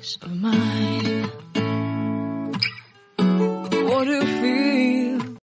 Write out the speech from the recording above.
eyes of mine. What if